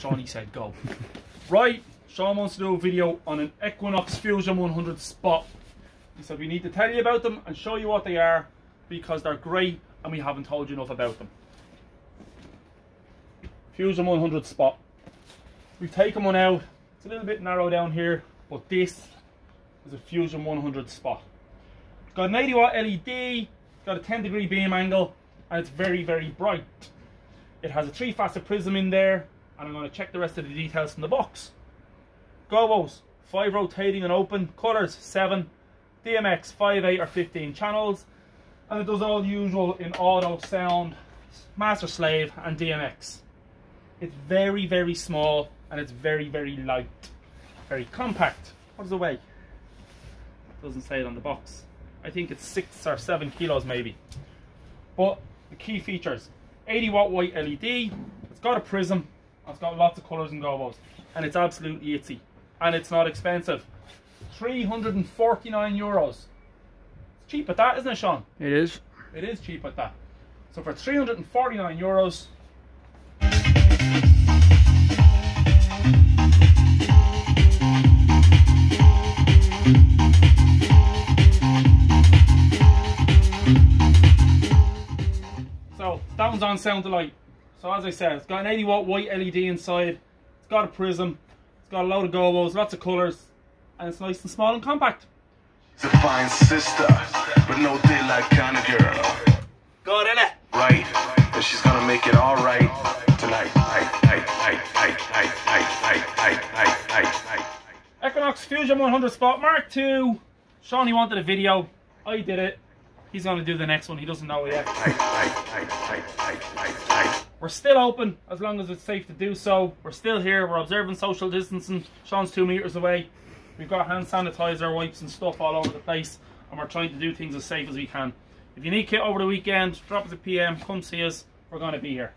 Shawnee said go. Right, Sean wants to do a video on an Equinox Fusion 100 Spot. He said we need to tell you about them and show you what they are because they're great and we haven't told you enough about them. Fusion 100 Spot. We've taken one out. It's a little bit narrow down here, but this is a Fusion 100 Spot. It's got an 80 watt LED, got a 10 degree beam angle, and it's very, very bright. It has a three facet prism in there, and I'm going to check the rest of the details from the box. Gobos, 5 rotating and open, colours 7, DMX 5, 8 or 15 channels, and it does all the usual in auto, sound, master slave and DMX. It's very, very small and it's very, very light, very compact. What does it weigh? Doesn't say it on the box. I think it's 6 or 7 kilos maybe. But the key features 80 watt white LED, it's got a prism, it's got lots of colours and gobos, and it's absolutely itsy and it's not expensive. 349 euros. It's cheap at that, isn't it, Sean? It is. It is cheap at that. So for 349 euros, So that one's on sound to light. So as I said, it's got an 80 watt white LED inside. It's got a prism. It's got a load of gobos, lots of colours. And it's nice and small and compact. It's a fine sister, but no daylight kind of girl. Good, innit? Right, and she's gonna make it all right tonight. Equinox Fusion 100 Spot Mark II. Sean, he wanted a video. I did it. He's gonna do the next one. He doesn't know yet. We're still open as long as it's safe to do so. We're still here. We're observing social distancing. Sean's two meters away. We've got hand sanitizer, wipes, and stuff all over the place, and we're trying to do things as safe as we can. If you need kit over the weekend, drop us a PM. Come see us. We're going to be here.